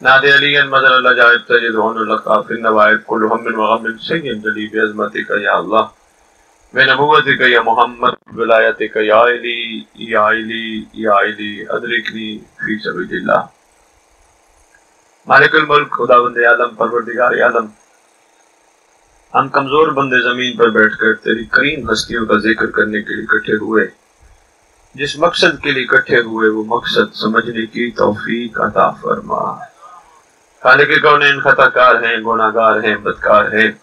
नादे Ali mother अल्लाह जायब तजिद लकाफिन नवायब कुल हम व गम सय्यद जली बिअज़मतिक या अल्लाह व नबुवतिक या मोहम्मद विलायतिक या अली या अली या अली अदरिकनी फ़ी सबीलिल्लाह मुल्क खुदावंद आलम परवरदिगार आलम हम कमज़ोर बंदे ज़मीन पर बैठकर तेरी करीम हस्तियों का ज़िक्र करने के लिए इकट्ठे हुए जिस मकसद के लिए इकट्ठे हुए वो मकसद समझने की तौफीक अता फरमा खाने के कौन खताकार हैं गुनागार हैं, बदकार हैं।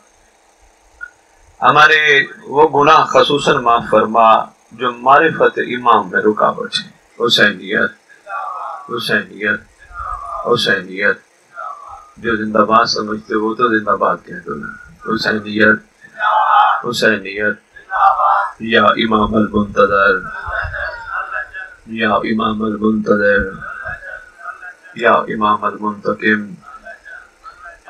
हमारे वो गुनाह खसूसन माफ़ फरमा, जो मारिफत इमाम में रुकावट है। हुसैनियत हुसैनियत हुसैनियत। जो जिंदाबाद समझते वो तो जिंदाबाद कह दो ना। हुसैनियत हुसैनियत। या इमाम अल मुंतजर। या इमाम अल मुंतजर। या इमाम अल मुंतकिम।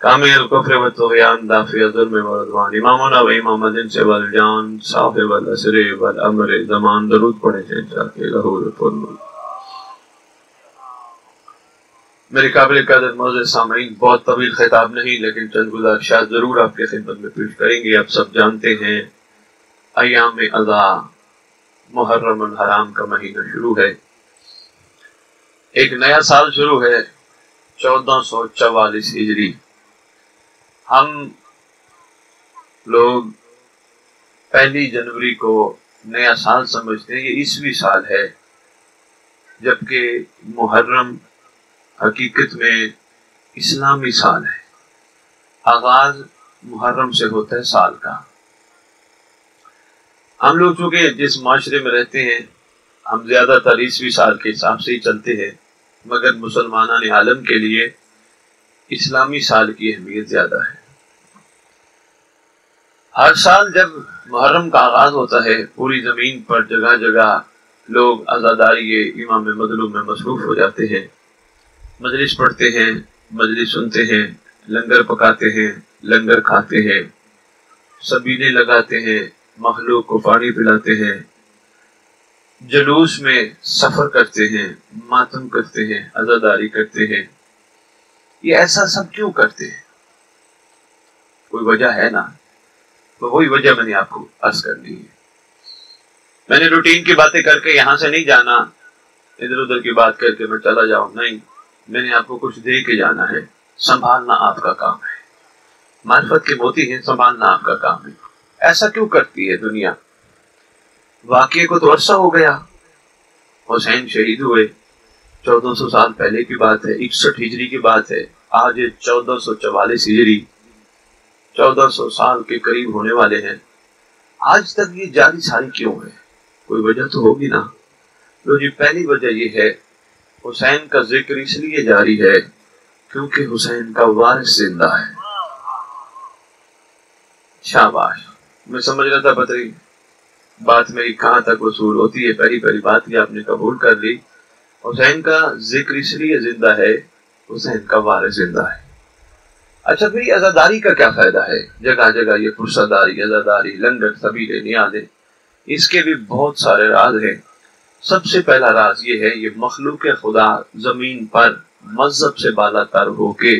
कामिल कुफ्र व तुगयान दाफी जुल्म व रदवान इमामुना व इमाम दिन से वल जान साहिब वल असर वल अमर जमान दरूद पढ़े शहंशाह के लहूर फुल मेरे काबिल कदर मौजे सामीन बहुत तवील खिताब नहीं, लेकिन चंद गुजारिशात ज़रूर आपके खिदमत में पेश करेंगे। आप सब जानते हैं अयाम अजा मुहर्रम हराम का महीना शुरू है। एक नया साल शुरू है, चौदह सौ चवालीस हिजरी। हम लोग पहली जनवरी को नया साल समझते हैं, ये ईसवी साल है, जबकि मुहर्रम हकीकत में इस्लामी साल है। आगाज़ मुहर्रम से होता है साल का। हम लोग चूँकि जिस माशरे में रहते हैं, हम ज़्यादातर ईसवी साल के हिसाब से ही चलते हैं, मगर मुसलमान आलम के लिए इस्लामी साल की अहमियत ज़्यादा है। हर साल जब मुहर्रम का आगाज़ होता है, पूरी ज़मीन पर जगह जगह लोग आज़ादारी इमाम मजलूम में मसरूफ हो जाते हैं। मजलिस पढ़ते हैं, मजलिस सुनते हैं, लंगर पकाते हैं, लंगर खाते हैं, सबीने लगाते हैं, मखलूक को पानी पिलाते हैं, जलूस में सफ़र करते हैं, मातम करते हैं, आज़ादारी करते हैं। ये ऐसा सब क्यों करते हैं? कोई वजह है ना? तो वही वजह मैंने आपको अर्ज़ कर दी है। मैंने रूटीन की बातें करके यहाँ से नहीं जाना। इधर उधर की बात करके मैं चला जाऊँ। नहीं, मैंने आपको कुछ दे के जाना है। संभालना आपका काम है। मार्फत के मोती है, संभालना आपका काम है। ऐसा क्यों करती है दुनिया? वाक्य को तो अरसा हो गया। हुसैन शहीद हुए। चौदह सौ साल पहले की बात है, इकसठ हिजरी की बात है। आज चौदह सौ चवालीस हिजरी चौदह सौ साल के करीब होने वाले हैं। आज तक ये जारी सारी क्यों है? कोई वजह तो होगी ना। तो जी, पहली वजह ये है, हुसैन का ज़िक्र इसलिए जारी है क्योंकि हुसैन का वारिस ज़िंदा है। शाबाश। मैं समझ रहा था बतरी बात मेरी कहाँ तक वसूल होती है? पहली पहली बात की आपने कबूल कर ली। हुसैन का ज़िक्र इसलिए ज़िंदा है हुसैन का वारिस ज़िंदा है। अच्छा फिर आजादारी का क्या फ़ायदा है? जगह जगह ये पुरसादारी आजादारी लंगर सबीले नियाजे, इसके भी बहुत सारे राज हैं। सबसे पहला राज ये है, ये मखलूक खुदा ज़मीन पर मज़हब से बाला तर होके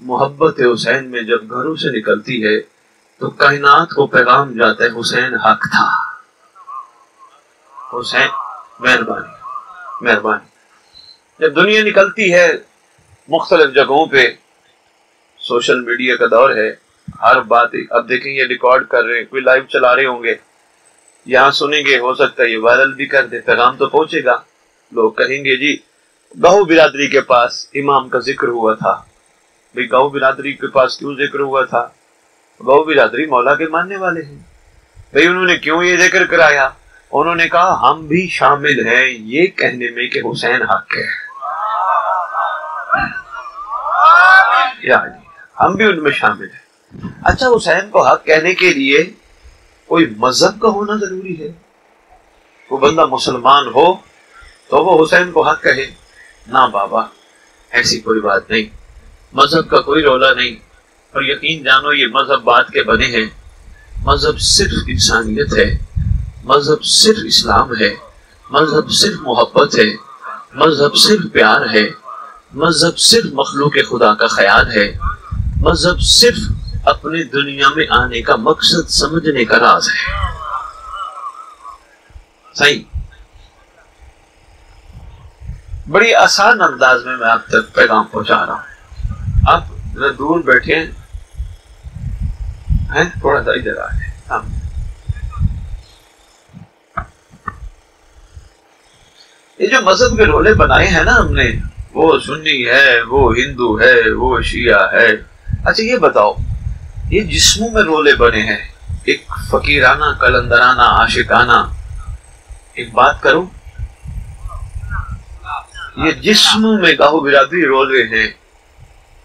मोहब्बत हुसैन में, जब घरों से निकलती है तो कायनात को पैगाम जाता है, हुसैन हक था। हुसैन, मेहरबानी मेहरबानी। जब दुनिया निकलती है मुख्तलिफ़ जगहों पे सोशल मीडिया का दौर है। हर बात अब देखें, ये रिकॉर्ड कर रहे हैं, कोई लाइव चला रहे होंगे। यहाँ सुनेंगे, हो सकता है ये वायरल भी कर दे, पैगाम तो पहुंचेगा। लोग कहेंगे, जी, गहू बिरादरी के पास इमाम का ज़िक्र हुआ था। भाई, गहू बिरादरी के पास क्यों ज़िक्र हुआ था? गहू बिरादरी मौला के मानने वाले हैं। भाई, उन्होंने क्यों ये ज़िक्र कराया? उन्होंने कहा, हम भी शामिल हैं। ये कहने में कि हुसैन हक है। हम भी उनमें शामिल हैं। अच्छा हुसैन को हक कहने के लिए कोई मज़हब का होना ज़रूरी है? वो बंदा मुसलमान हो तो वो हुसैन को हक कहे, ना बाबा, ऐसी कोई बात नहीं। मज़हब का कोई रोला नहीं। और यकीन जानो, ये मज़हब बात के बने हैं। मज़हब सिर्फ़ इंसानियत है। मज़हब सिर्फ़ इस्लाम है। मज़हब सिर्फ़ मोहब्बत है। मज़हब सिर्फ़ प्यार है। मज़हब सिर्फ़ मखलूक खुदा का ख्याल है। मज़हब सिर्फ़ अपने दुनिया में आने का मकसद समझने का राज है। सही। बड़ी आसान अंदाज में मैं आप तक पैगाम पहुँचा रहा हूँ। आप दूर बैठे हैं? थोड़ा सा इधर आ जाए ये जो मज़हब के रोले बनाए हैं ना हमने वो सुन्नी है, वो हिंदू है, वो शिया है। अच्छा ये बताओ, ये जिस्मों में रोले बने हैं, एक फकीराना, कलंदराना, आशिकाना, एक बात करो? ये जिस्म में गाहो बिरादरी रोले हैं,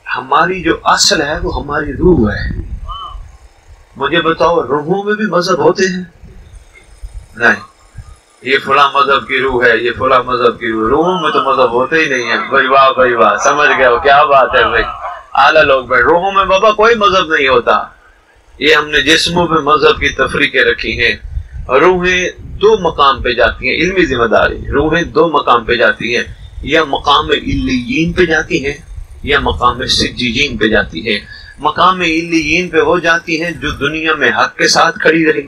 हमारी जो असल है, वो हमारी रूह है। मुझे बताओ, रूहों में भी मज़हब होते हैं? नहीं। ये फुला मज़हब की रूह है, ये फुला मज़हब की रूह। रूहों में तो मज़हब होते ही नहीं है। भाई वाह भाई वाह, समझ गए क्या बात है भाई। आला लोग भाई, रूहों में बाबा कोई मज़हब नहीं होता। ये हमने जिस्मों में मज़हब की तफरीकें रखी हैं। रूहें दो मकाम पे जाती हैं, इल्मी ज़िम्मेदारी। रूहें दो मकाम पे जाती हैं। या मकाम इल्लीन पे जाती हैं, या मकाम सिजीन पे जाती है। मकाम इल्लीन पे वो जाती है जो दुनिया में हक के साथ खड़ी रही।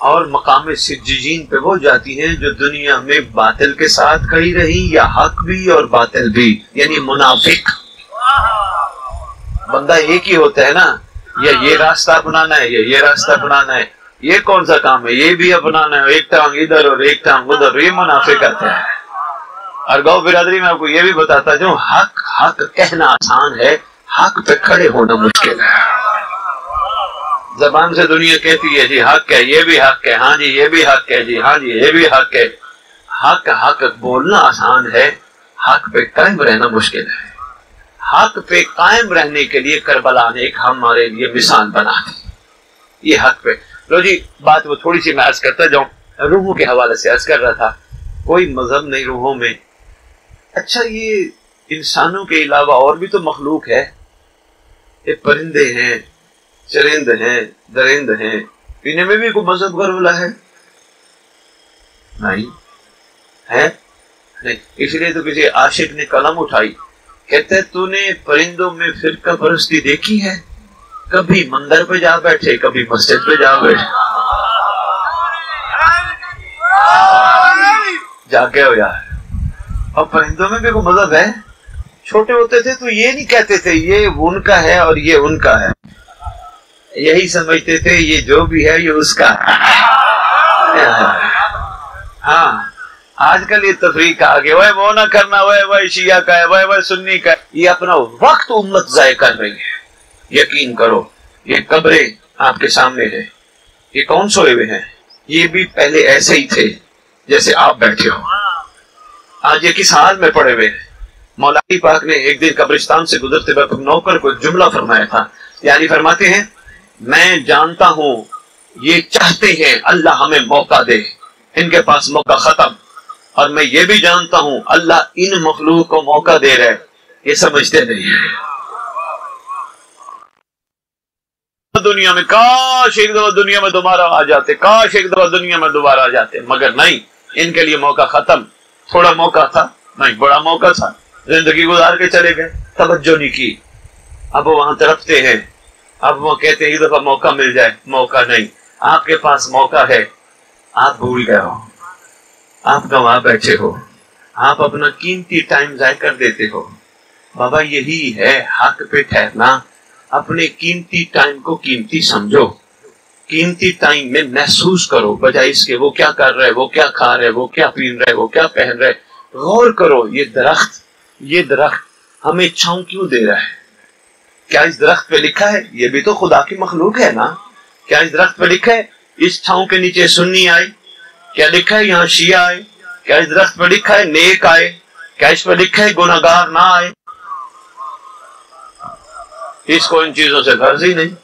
और मकाम सिजीन पे वो जाती है जो दुनिया में बातिल के साथ खड़ी रही, या हक भी और बातिल भी, यानी मुनाफिक। बंदा एक ही होता है ना, या ये रास्ता अपनाना है, या ये रास्ता अपनाना है। ये कौन सा काम है? ये भी अपनाना है, एक टांग इधर और एक टांग उधर, ये मुनाफिक आता है। और गौ बिरादरी में आपको ये भी बताता जो हक हक कहना आसान है, हक पे खड़े होना मुश्किल है। जबान से दुनिया कहती है, जी, हक है, ये भी हक है हाँ जी, ये भी हक है, जी हाँ जी, ये भी हक है। हक हक बोलना आसान है, हक पे कायम रहना मुश्किल है। हक पे कायम रहने के लिए करबला ने एक हमारे लिए मिसाल बना दी। ये हक पे। लो जी, बात वो थोड़ी सी मैं अर्ज़ करता जाऊँ। रूहों के हवाले से अर्ज़ कर रहा था, कोई मज़हब नहीं रूहों में। अच्छा ये इंसानों के अलावा और भी तो मखलूक है। ये परिंदे हैं चरिंद हैं दरिंद हैं, इन्हें में भी कोई मज़हब गरवला है। नहीं है? नहीं, इसलिए तो किसी आशिक ने कलम उठाई। कहते तूने परिंदों में फिरका परस्ती देखी है? कभी मंदिर पे जा बैठे, कभी मस्जिद पे जा बैठे। जागे हो यार। और परिंदों में भी कोई मज़हब है? छोटे होते थे तो ये नहीं कहते थे, ये उनका है और ये उनका है। यही समझते थे, ये जो भी है, ये उसका हाँ। आजकल ये तफरीक आ गया वह वो ना करना, वह वह शिया का है, वह वह सुन्नी का है। ये अपना वक्त उम्मत जाय कर रही है। यकीन करो, ये कब्रे आपके सामने है। ये कौन सोए हुए हैं? ये भी पहले ऐसे ही थे, जैसे आप बैठे हो। आज ये किस हाल में पड़े हुए हैं? मौलानी पाक ने एक दिन कब्रिस्तान से गुजरते वक्त नौकर को जुमला फरमाया था। यानी फरमाते हैं मैं जानता हूँ, ये चाहते हैं, अल्लाह हमें मौका दे। इनके पास मौका खत्म। और मैं ये भी जानता हूँ, अल्लाह इन मखलूक को मौका दे रहे ये समझते नहीं है। दुनिया में काश एक दफ़ा दुनिया में दोबारा आ जाते, काश एक दफ़ा दुनिया में दोबारा आ जाते, मगर नहीं, इनके लिए मौका खत्म। थोड़ा मौका था, नहीं, बड़ा मौका था। ज़िंदगी गुजार के चले गए, तवज्जो नहीं की। अब वहाँ तड़पते हैं। अब वो कहते हैं, एक दफ़ा मौका मिल जाए। मौका नहीं। आपके पास मौका है। आप भूल गए हो। आप गवा बैठे हो। आप अपना कीमती टाइम जाय कर देते हो। बाबा, यही है हक पे ठहरना। अपने कीमती टाइम को कीमती समझो। कीमती टाइम में महसूस करो, बजाय इसके, वो क्या कर रहे वो क्या खा रहे वो क्या पीन रहे वो क्या पहन रहे गौर करो, ये दरख्त ये दरख्त हमें इच्छाओं क्यों दे रहा है? क्या इस दरख्त पे लिखा है? ये भी तो खुदा की मखलूक है ना? क्या इस दरख्त पे लिखा है? इस छाव के नीचे सुन्नी आए। क्या लिखा है? यहाँ शिया आए। क्या इस दरख्त पे लिखा है? नेक आए। क्या इस पर लिखा है? गुनागार ना आए। इसको इन चीज़ों से गर्ज ही नहीं।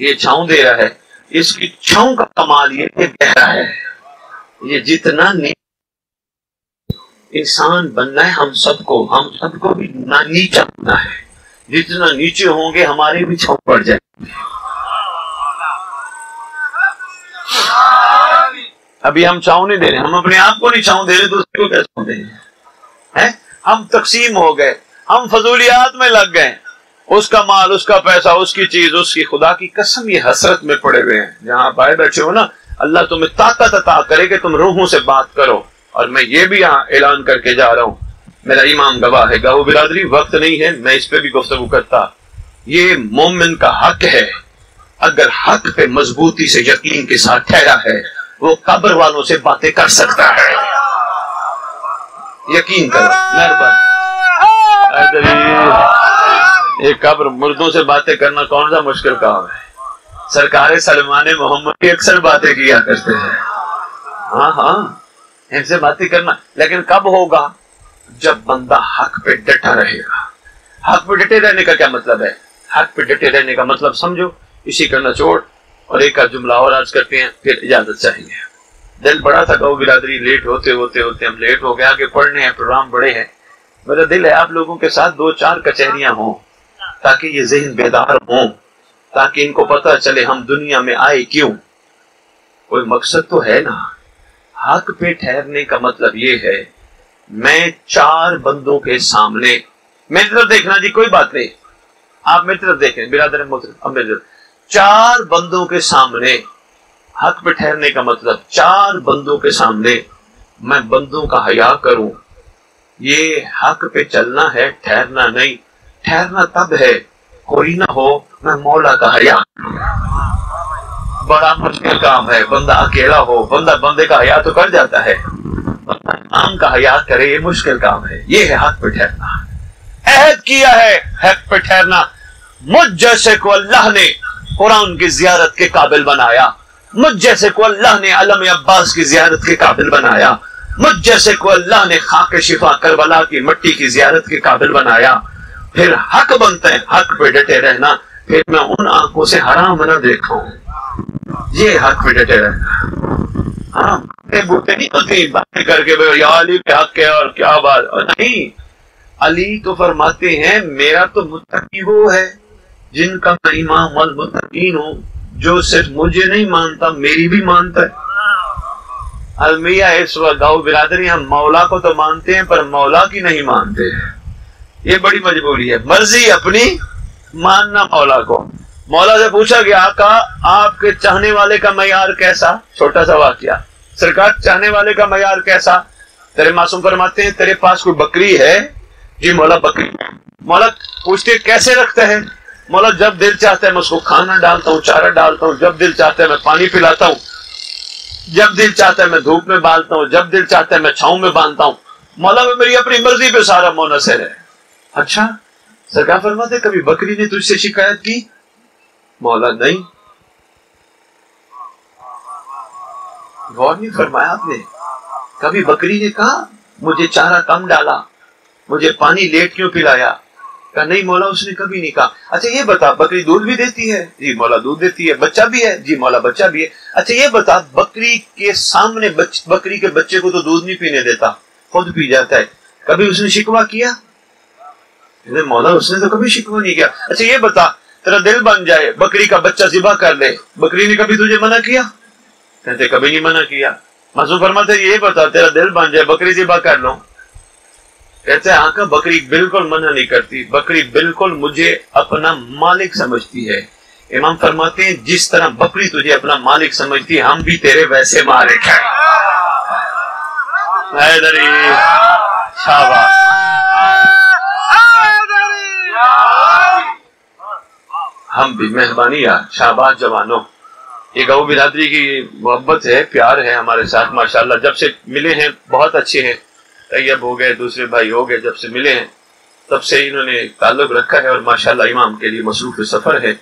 ये छाऊ दे रहा है। इसकी छाऊ का कमाल ये गहरा है। ये जितना इंसान बनना है, हम सबको हम सबको भी नीचा बनना है। जितना नीचे होंगे, हमारे भी छाऊ पड़ जाएँगे। अभी हम छाऊ नहीं दे रहे, हम अपने आप को नहीं छाऊ दे रहे, दूसरे को कैसे दे रहे? हैं? हम तकसीम हो गए, हम फजूलियात में लग गए। उसका माल, उसका पैसा, उसकी चीज़, उसकी खुदा की कसम, ये हसरत में पड़े हुए हैं। जहाँ आए बैठे हो ना, अल्लाह तुम्हें ताकत अता करे कि तुम रूहों से बात करो। और मैं ये भी यहाँ ऐलान करके जा रहा हूँ मेरा इमाम गवाह है, गाहू बिरादरी वक्त नहीं है, मैं इस पे भी गुफ्तगु करता। ये मोमिन का हक है। अगर हक पे मजबूती से यकीन के साथ ठहरा है, वो कब्र वालों से बातें कर सकता है। यकीन करो मेहरबान ये कब्र मुर्दों से बातें करना कौन सा मुश्किल काम है? सरकार सलमान मोहम्मद की अक्सर बातें किया करते हैं। हाँ हाँ इनसे बातें करना। लेकिन कब होगा? जब बंदा हक पे डटा रहेगा। हक पे डटे रहने का क्या मतलब है? हक पे डटे रहने का मतलब समझो, इसी का नचोड़ और एक का जुमला और आज करते हैं, फिर इजाज़त चाहिए दिल बड़ा था गौ बिरादरी, लेट होते होते होते हम लेट हो गए, आगे पढ़ने हैं, प्रोग्राम बड़े हैं। मेरा दिल है आप लोगों के साथ दो चार कचहरियाँ हों, ताकि ये जहन बेदार हों, ताकि इनको पता चले हम दुनिया में आए क्यों। कोई मकसद तो है ना? हक पे ठहरने का मतलब ये है मैं चार बंदों के सामने, मेरी तरफ़ देखना जी, कोई बात नहीं। आप मेरी तरफ़ देखें, बिरादर चार बंदों के सामने, हक पे ठहरने का मतलब चार बंदों के सामने मैं बंदों का हया करूँ। ये हक पे चलना है, ठहरना नहीं। ठहरना तब है, कोई ना हो, मैं मौला का हया। बड़ा मुश्किल काम है, बंदा अकेला हो, बंदा बंदे का हया तो कर जाता है। आम का हया करे, ये मुश्किल काम है। ये है हक पे ठहरना। अहद किया है हक पे ठहरना। मुझ जैसे को अल्लाह ने कुरान की जियारत के काबिल बनाया। मुझ जैसे को अल्लाह ने अलम अब्बास की जियारत के काबिल बनाया। मुझ जैसे को अल्लाह ने खाक शिफा करबला की मट्टी की जियारत के काबिल बनाया। फिर हक बनता है, हक पे डटे रहना। फिर मैं उन आँखों से हराम न देखा। ये हक पे डटे रहना। हाँ नहीं होती बातें करके अली पे हक है और क्या बात? और नहीं, अली तो फरमाते हैं, मेरा तो मुतकी वो है, जिनका मैं इमाम अल मुतकीन हूँ, जो सिर्फ़ मुझे नहीं मानता, मेरी भी मानता है। अलमिया, इस वक्त गाँव बिरादरी हम मौला को तो मानते हैं, पर मौला की नहीं मानते ये बड़ी मजबूरी है। मर्ज़ी अपनी, मानना मौला को। मौला से पूछा गया आका आपके चाहने वाले का मैार कैसा? छोटा सा वाक्य। सरकार, चाहने वाले का मैार कैसा? तेरे मासूम फरमाते हैं, तेरे पास कोई बकरी है? जी, मौला बकरी। मौला पूछते कैसे रखते हैं? मौला जब दिल चाहता है, मैं उसको खाना डालता हूँ, चारा डालता हूँ, जब दिल चाहता है, मैं पानी पिलाता हूँ, जब दिल चाहता है, मैं धूप में बांधता हूँ, जब दिल चाहता है, मैं छाऊ में बांधता हूँ। मौला में मेरी अपनी मर्ज़ी पे सारा मोनसर है। अच्छा सरकार फरमाते कभी बकरी ने तुझसे शिकायत की? मौला नहीं। गौर नहीं फरमाया आपने। कभी बकरी ने कहा मुझे चारा कम डाला मुझे पानी लेट क्यों पिलाया? कहा नहीं मौला उसने कभी नहीं कहा। अच्छा ये बता बकरी दूध भी देती है? जी मौला दूध देती है बच्चा भी है? जी मौला बच्चा भी है। अच्छा ये बता बकरी के सामने बच, बकरी के बच्चे को तो दूध नहीं पीने देता खुद पी जाता है। कभी उसने शिकवा किया? मौला उसने तो कभी शिकवा नहीं किया। अच्छा ये बता तेरा दिल बन जाए, बकरी का बच्चा जिबा कर ले। बकरी ने कभी तुझे मना किया? कहते कभी नहीं मना किया। मासूम फरमाते, ये बता, तेरा दिल बन जाए, बकरी जिबा कर लो। कहते हैं आका बकरी बिल्कुल मना नहीं करती। बकरी बिल्कुल मुझे अपना मालिक समझती है। इमाम फरमाते हैं, जिस तरह बकरी तुझे अपना मालिक समझती हम भी तेरे वैसे मालिक हैं। शाबाश। हम भी मेहरबानी यार शाहबाज जवानों। ये गौ बिरादरी की मोहब्बत है, प्यार है हमारे साथ, माशाल्लाह। जब से मिले हैं, बहुत अच्छे हैं। तैयब हो गए, दूसरे भाई हो गए, जब से मिले हैं, तब से इन्होंने ताल्लुक रखा है और माशाल्लाह इमाम के लिए मसरूफ सफ़र है।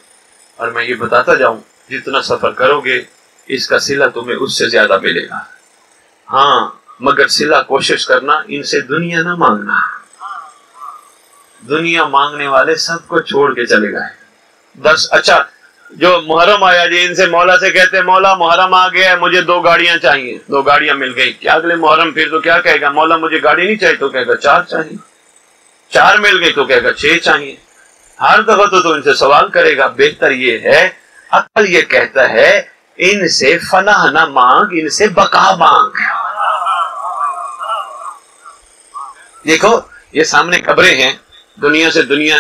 और मैं ये बताता जाऊँ, जितना सफ़र करोगे, इसका सिला तुम्हें उससे ज़्यादा मिलेगा। हाँ मगर सिला कोशिश करना, इनसे दुनिया ना मांगना। दुनिया मांगने वाले सबको छोड़ के चले गए। दस अच्छा जो मुहर्रम आया जी इनसे मौला से कहते हैं मौला मुहर्रम आ गया है मुझे दो गाड़ियाँ चाहिए। दो गाड़ियाँ मिल गई। क्या अगले मुहर्रम फिर तो क्या कहेगा? मौला मुझे गाड़ी नहीं चाहिए तो कहेगा चार चाहिए। चार मिल गई तो कहेगा छह चाहिए। हर दफ़ा तो, तो इनसे सवाल करेगा बेहतर ये है अकल ये कहता है इनसे फना न मांग इनसे बका मांग। देखो ये सामने कब्रें हैं दुनिया से दुनिया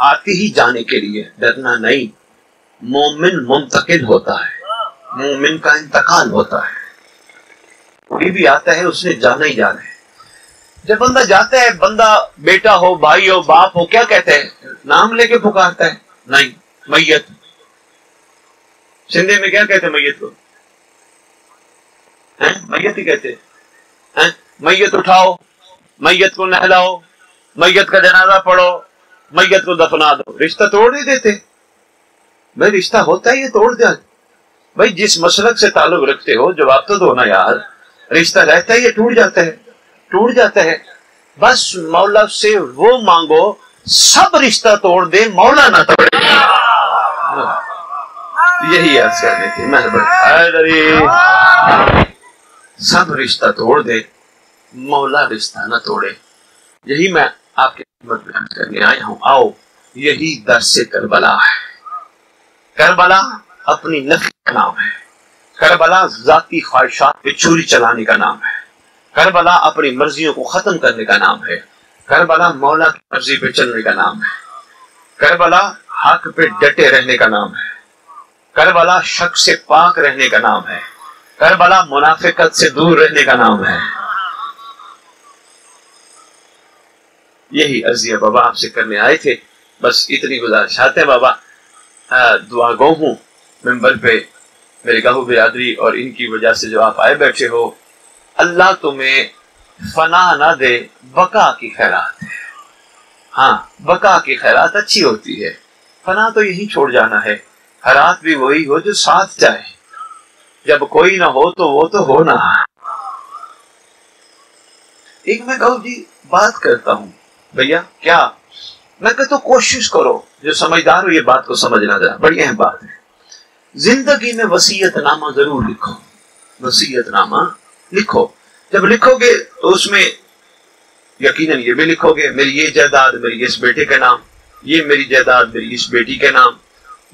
आती ही जाने के लिए। डरना नहीं। मोमिन मुंतकिल होता है। मोमिन का इंतकाल होता है। कोई भी आता है, उसने जाना ही जाना है। जब बंदा जाता है, बंदा बेटा हो, भाई हो, बाप हो, क्या कहते हैं? नाम लेके पुकारता है। नहीं, मैयत। सिंधे में क्या कहते हैं मैयत को? हैं? मैयत ही कहते हैं? मैयत उठाओ। मैयत को नहलाओ। मैयत का जनाजा पढ़ो। मैयत को दफना दो। रिश्ता तोड़ नहीं देते। भाई रिश्ता होता है ये तोड़ दिया भाई, जिस मसलक से ताल्लुक रखते हो, जवाब तो दो ना यार। रिश्ता रहता है ये टूट जाता है। टूट जाता है। बस मौला से वो मांगो, सब रिश्ता तोड़ दे, मौला ना तोड़े। यही अर्ज़ करने की मेहरबानी। सब रिश्ता तोड़ दे, मौला रिश्ता ना तोड़े। यही मैं आपके बयान करने आया हूँ आओ, यही दर से करबला है। करबला अपनी नफी का नाम है। करबला जाती ख्वाहिशात पे चोरी चलाने का नाम है। करबला अपनी मर्जियों को खत्म करने का नाम है। करबला मौला की मर्ज़ी पे चलने का नाम है। करबला हक पे डटे रहने का नाम है। करबला शक से पाक रहने का नाम है। करबला मुनाफिकत से दूर रहने का नाम है। यही अर्जिया बाबा आपसे करने आए थे। बस इतनी गुजारिश। आते हैं बाबा। दुआ गो हूँ। मेंबर पे मेरे गहू बिरादरी और इनकी वजह से जो आप आए बैठे हो, अल्लाह तुम्हें फना ना दे, बका की खैरात है। बका की खैरात अच्छी होती है। फना तो यही छोड़ जाना है। खैरात भी वही हो जो साथ जाए। जब कोई ना हो तो वो तो हो ना एक मैं कहूँ जी बात करता हूँ। भैया, क्या? मैं कहता तो कोशिश करो। जो समझदार हो, ये बात को समझना जरा बड़ी अहम बात है। ज़िंदगी में वसीयत नामा ज़रूर लिखो। वसीयत नामा लिखो। जब लिखोगे तो उसमें यकीनन ये भी लिखोगे, मेरी ये जायदाद, मेरी इस बेटे का नाम, ये मेरी जायदाद, मेरी इस बेटी के नाम,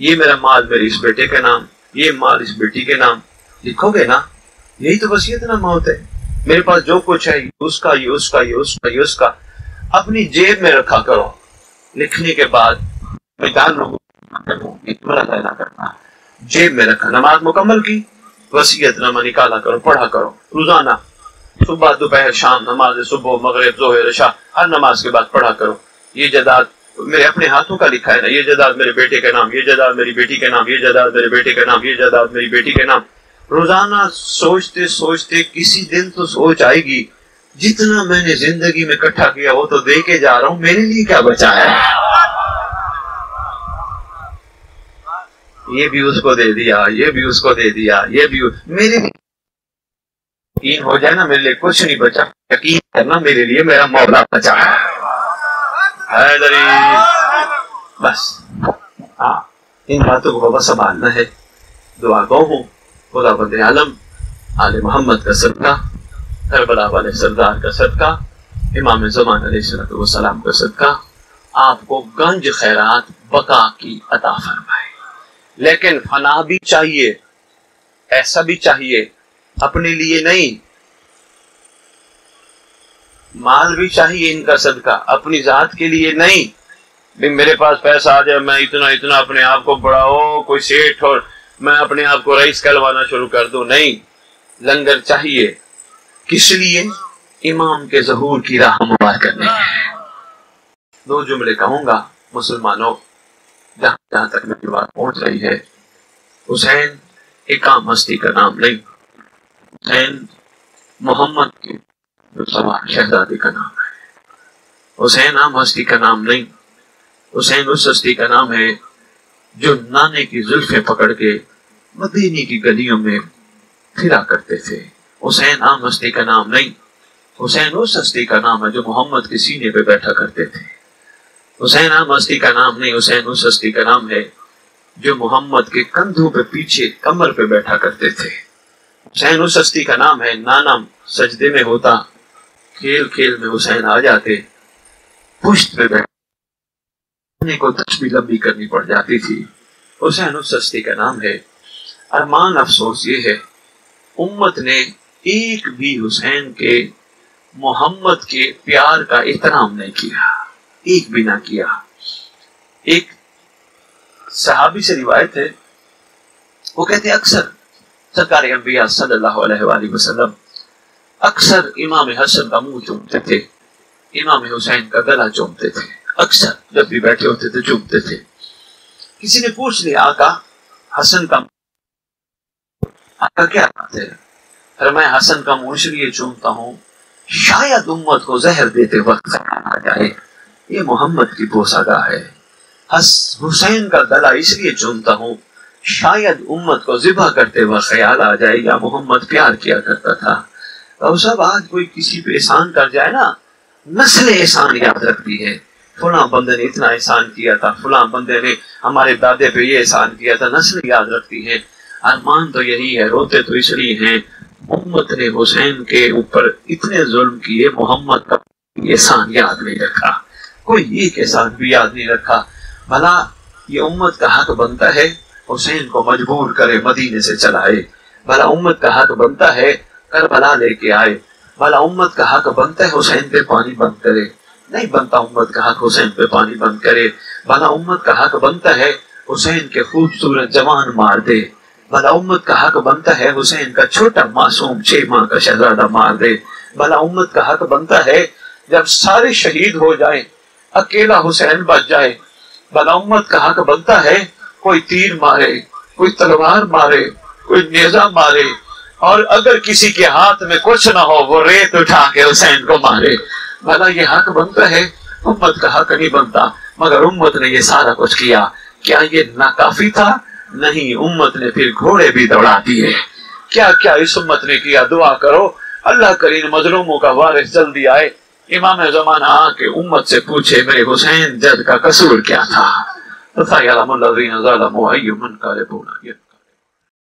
ये मेरा माल, मेरे इस बेटे का नाम, ये माल इस बेटी के नाम। लिखोगे ना? यही तो वसीयतनामा होता है। मेरे पास जो कुछ है उसका, ये उसका ये उसका ये उसका। अपनी जेब में रखा करो। लिखने के बाद मैदान करना जेब में रखा नमाज़ मुकम्मल की, वसीयत नमा निकाला करो, पढ़ा करो। रोज़ाना, सुबह, दोपहर, शाम, नमाज़, सुबह, मगरब, जोहर शाह हर नमाज़ के बाद पढ़ा करो। ये जदाद मेरे अपने हाथों का लिखा है ना, ये जदाद मेरे बेटे के नाम, ये जदाद मेरी बेटी के नाम, ये जदाद मेरे बेटे के नाम, ये जदाद मेरी बेटी के नाम। रोज़ाना सोचते सोचते किसी दिन तो सोच आएगी जितना मैंने ज़िंदगी में इकट्ठा किया, वो तो दे के जा रहा हूँ। मेरे लिए क्या बचा है? ये भी उसको दे दिया, ये भी उसको दे दिया, ये भी मेरे लिए यकीन हो जाए ना, मेरे लिए कुछ नहीं बचा। यकीन करना, मेरे लिए मेरा मौला बचा है। हैदरी बस। हाँ इन बातों को बाबा संभालना है। दुआ गो हूँ, खुदा बंद आलम, आले मोहम्मद का सदका। करबला वाले सरदार का सदका, इमाम जमान का सदका, आपको गंज खैरात बका की अता फरमाए। लेकिन फना भी चाहिए, ऐसा भी चाहिए, अपने लिए नहीं। माल भी चाहिए इनका सदका, अपनी जात के लिए नहीं। भी मेरे पास पैसा आ जाए, मैं इतना इतना अपने आप को बढ़ाओ कोई सेठ और मैं अपने आप को रईस कहलवाना शुरू कर दू। नहीं, लंगर चाहिए। किस लिए? इमाम के जहूर की राह मुबार करने। दो जुमले कहूँगा, मुसलमानों, जहाँ जहाँ तक मेरी बात पहुँच रही है, हुसैन एक आम हस्ती का नाम नहीं। हुसैन मोहम्मद के शहजादी का नाम है। हुसैन आम हस्ती का नाम नहीं। हुसैन उस हस्ती का नाम है, जो नाने की जुल्फे पकड़ के मदीनी की गलियों में फिरा करते थे। हुसैन आम हस्ती का नाम नहीं। हुसैन उस हस्ती का नाम है जो मोहम्मद के सीने पे बैठा करते थे। हुसैन आम हस्ती का नाम नहीं, हुसैन उस हस्ती का नाम है जो मोहम्मद के कंधों पे पीछे कमर पे बैठा करते थे। हुसैन उस हस्ती का नाम है नाना सजदे में होता, खेल खेल में हुसैन आ जाते पुष्ट पे बैठने को तस्वीर लंबी करनी पड़ जाती थी। हुसैन उस हस्ती का नाम है, अरमान अफसोस ये है, उम्मत ने एक भी हुसैन के, मोहम्मद के प्यार का एहतराम नहीं किया, एक भी ना किया। एक सहाबी से रिवायत है, वो कहते अक्सर सरकार अंबिया सल्लल्लाहु वसल्लम, अक्सर इमाम हसन का मुँह चूमते थे, इमाम हुसैन का गला चूमते थे, अक्सर जब भी बैठे होते थे, चूमते थे। किसी ने पूछ लिया, आका, हसन का आका क्या बात है? मैं हसन का मुँह इसलिए चूमता हूँ, शायद उम्मत को जहर देते वक्त आ जाए। ये मोहम्मद की पोसागा है। हस हुसैन का गला इसलिए चुनता हूँ, शायद उम्मत को जिबा करते वक्त ख्याल आ जाए या मोहम्मद प्यार किया करता था। तो सब आज कोई किसी पे एहसान कर जाए ना, नस्ल एहसान याद रखती है। फुला बंदे ने इतना एहसान किया था, फुला बंदे ने हमारे दादे पे ये एहसान किया था, नस्ल याद रखती है। अरमान तो यही है, रोते तो इसलिए हैं उम्मत ने हुसैन के ऊपर इतने जुल्म किए, मोहम्मद का एहसान याद नहीं रखा। कोई एक एहसान भी याद नहीं रखा। भला ये उम्मत का हक बनता है, हुसैन को मजबूर करे मदीने से चलाए। भला उम्मत का हक बनता है, करबला लेके आए। भला उम्मत का हक बनता है, हुसैन पे पानी बंद करे। नहीं बनता उम्मत का हक, हुसैन पे पानी बंद करे। भला उम्मत का हक बनता है, हुसैन के खूबसूरत जवान मार दे। भला उम्मत का हक बनता है हुसैन का छोटा मासूम छह माह का शहजादा मार दे भला उम्मत का हक बनता है जब सारे शहीद हो जाए, अकेला हुसैन बच जाए। भला उम्मत का हक बनता है कोई तीर मारे, कोई तलवार मारे, कोई नेजा मारे, और अगर किसी के हाथ में कुछ ना हो, वो रेत उठा के हुसैन को मारे। भला ये हक बनता है? उम्मत का हक नहीं बनता, मगर उम्मत ने ये सारा कुछ किया। क्या ये नाकाफी था? नहीं, उम्मत ने फिर घोड़े भी दौड़ा दिए क्या क्या इस उम्मत ने किया? दुआ करो। अल्लाह करीन मजलूमों का वारिस जल्दी आए। इमाम जमाना आके उम्मत से पूछे, मेरे हुसैन, जद का कसूर क्या था? तथा